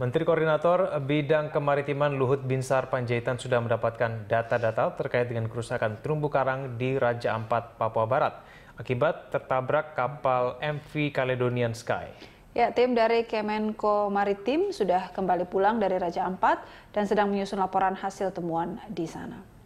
Menteri Koordinator Bidang Kemaritiman Luhut Binsar Panjaitan sudah mendapatkan data-data terkait dengan kerusakan terumbu karang di Raja Ampat, Papua Barat akibat tertabrak kapal MV Caledonian Sky. Ya, tim dari Kemenko Maritim sudah kembali pulang dari Raja Ampat dan sedang menyusun laporan hasil temuan di sana.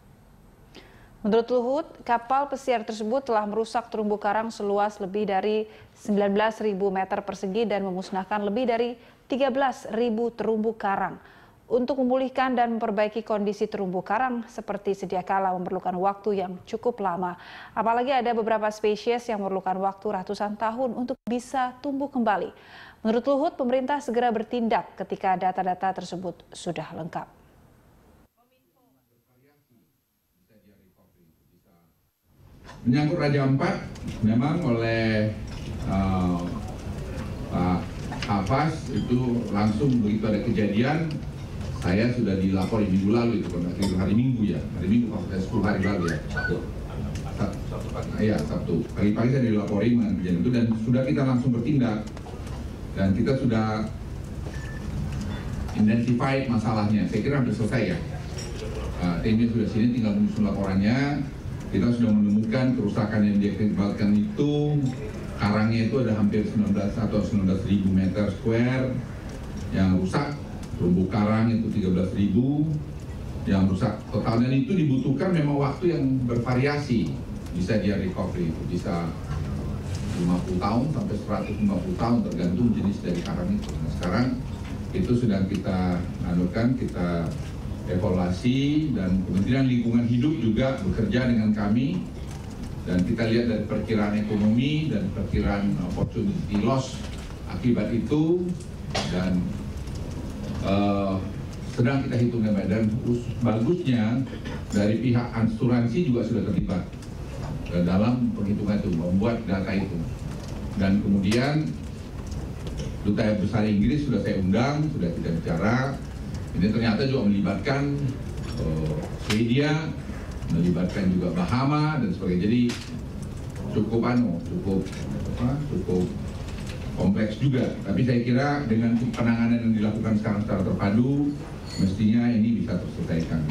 Menurut Luhut, kapal pesiar tersebut telah merusak terumbu karang seluas lebih dari 19.000 meter persegi dan memusnahkan lebih dari 13.000 terumbu karang. Untuk memulihkan dan memperbaiki kondisi terumbu karang seperti sedia kala memerlukan waktu yang cukup lama. Apalagi ada beberapa spesies yang memerlukan waktu ratusan tahun untuk bisa tumbuh kembali. Menurut Luhut, pemerintah segera bertindak ketika data-data tersebut sudah lengkap. Menyangkut Raja Ampat, memang oleh uh, Pak Hafaz itu langsung begitu ada kejadian, saya sudah dilaporin minggu lalu itu, hari Minggu ya, hari Minggu kalau saya 10 hari lalu ya. Sabtu. Iya, Sabtu. Pagi-pagi saya dilaporin dengan kejadian itu dan sudah kita langsung bertindak. Dan kita sudah identify masalahnya. Saya kira sudah selesai ya. Uh, timnya sudah sini, tinggal menyusun laporannya kita sudah menemukan kerusakan yang diakibatkan itu. Karangnya itu ada hampir 19 atau 19 ribu meter square. Yang rusak terumbu karang itu 13 ribu. Yang rusak total dan itu dibutuhkan memang waktu yang bervariasi. Bisa dia recovery itu bisa 50 tahun sampai 150 tahun tergantung jenis dari karang itu. Nah, sekarang itu sedang kita anukan kita evaluasi dan Kementerian Lingkungan Hidup juga bekerja dengan kami. Dan kita lihat dari perkiraan ekonomi dan perkiraan opportunity loss akibat itu. Dan uh, sedang kita hitung baik dan bagusnya dari pihak asuransi juga sudah terlibat dalam penghitungan itu membuat data itu. Dan kemudian duta besar Inggris sudah saya undang sudah kita bicara ini ternyata juga melibatkan uh, Swedia, melibatkan juga Bahama dan sebagainya. Jadi cukup anu, cukup apa, cukup kompleks juga. Tapi saya kira dengan penanganan yang dilakukan sekarang secara terpadu, mestinya ini bisa terselesaikan.